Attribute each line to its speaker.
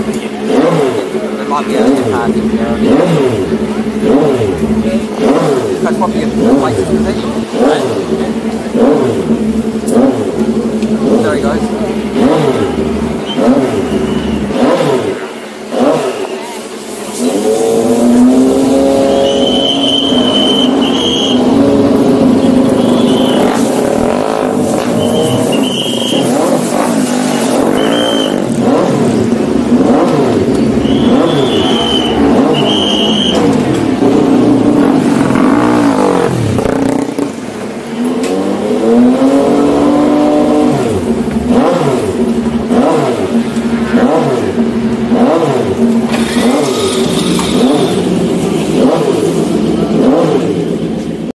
Speaker 1: There might be a pad in there. That's probably a light, isn't it? Música